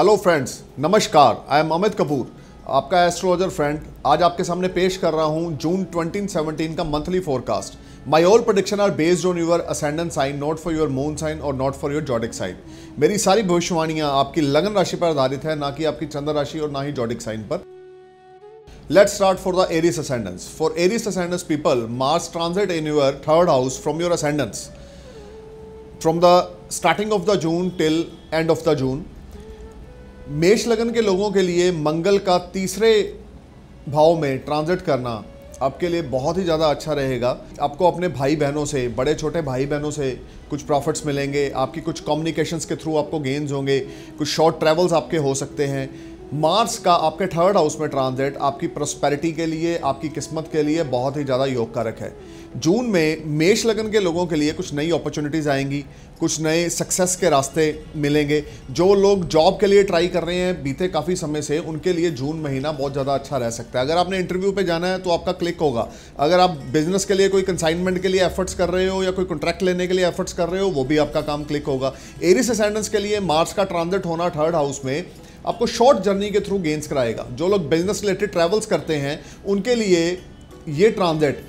Hello friends नमस्कार I am Amit Kapoor आपका astrologer friend आज आपके सामने पेश कर रहा हूँ जून 2017 का monthly forecast my all prediction are based on your ascendant sign not for your moon sign और not for your zodiac sign मेरी सारी भविष्यवाणियाँ आपकी लगन राशि पर आधारित है ना कि आपकी चंद्र राशि और ना ही जॉडिक साइन पर Let's start for the Aries ascendants. For Aries ascendants people, Mars transit in your third house from your ascendants. From the starting of the June till end of the June. मेष लगन के लोगों के लिए मंगल का तीसरे भाव में ट्रांजिट करना आपके लिए बहुत ही ज़्यादा अच्छा रहेगा। आपको अपने भाई बहनों से, बड़े छोटे भाई बहनों से कुछ प्रॉफिट्स मिलेंगे, आपकी कुछ कम्युनिकेशंस के थ्रू आपको गेंस होंगे, कुछ शॉर्ट ट्रैवल्स आपके हो सकते हैं। मार्स का आपके थर्ड हाउस में ट्रांजिट आपकी प्रोस्पेरिटी के लिए, आपकी किस्मत के लिए बहुत ही ज़्यादा योग कारक है। जून में मेष लगन के लोगों के लिए कुछ नई अपॉर्चुनिटीज़ आएँगी, कुछ नए सक्सेस के रास्ते मिलेंगे। जो लोग जॉब के लिए ट्राई कर रहे हैं, बीते काफ़ी समय से उनके लिए जून महीना बहुत ज़्यादा अच्छा रह सकता है। अगर आपने इंटरव्यू पे जाना है तो आपका क्लिक होगा। अगर आप बिज़नेस के लिए कोई कंसाइनमेंट के लिए एफर्ट्स कर रहे हो या कोई कॉन्ट्रैक्ट लेने के लिए एफर्ट्स कर रहे हो, वो भी आपका काम क्लिक होगा। एरिस असेंडेंस के लिए मार्च का ट्रांजिट होना थर्ड हाउस में आपको शॉर्ट जर्नी के थ्रू गेंस कराएगा। जो लोग बिज़नेस रिलेटेड ट्रैवल्स करते हैं, उनके लिए ये ट्रांजिट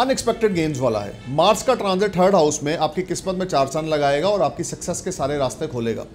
अनएक्सपेक्टेड गेंस वाला है। मार्स का ट्रांजिट थर्ड हाउस में आपकी किस्मत में चार चाँद लगाएगा और आपकी सक्सेस के सारे रास्ते खोलेगा।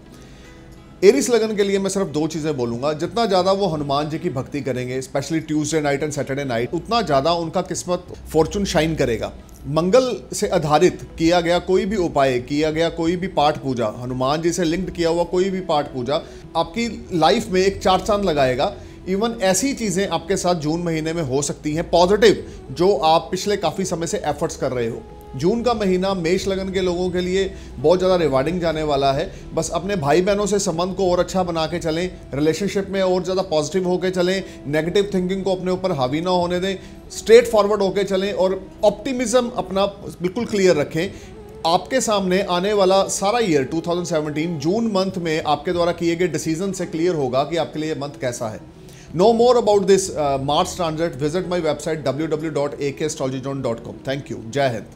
एरिस लगन के लिए मैं सिर्फ़ दो चीज़ें बोलूँगा। जितना ज़्यादा वो हनुमान जी की भक्ति करेंगे specially Tuesday night and Saturday night उतना ज़्यादा उनका किस्मत फॉर्चून शाइन करेगा। मंगल से आधारित किया गया कोई भी उपाय, किया गया कोई भी पाठ पूजा, हनुमान जी से लिंक्ड किया हुआ कोई भी पाठ पूजा, आपकी लाइफ में एक चार चाँद लगाएगा। इवन ऐसी चीज़ें आपके साथ जून महीने में हो सकती हैं पॉजिटिव जो आप पिछले काफ़ी समय से एफर्ट्स कर रहे हो। जून का महीना मेष लगन के लोगों के लिए बहुत ज़्यादा रिवार्डिंग जाने वाला है। बस अपने भाई बहनों से संबंध को और अच्छा बना के चलें रिलेशनशिप में और ज़्यादा पॉजिटिव होकर चलें नेगेटिव थिंकिंग को अपने ऊपर हावी ना होने दें स्ट्रेट फॉरवर्ड होकर चलें और ऑप्टिमिज्म अपना बिल्कुल क्लियर रखें। आपके सामने आने वाला सारा ईयर 2017 जून मंथ में आपके द्वारा किए गए डिसीज़न से क्लियर होगा कि आपके लिए मंथ कैसा है। Know more about this uh, Mars transit, visit my website www.akastrologydon.com. Thank you. Jai Hind.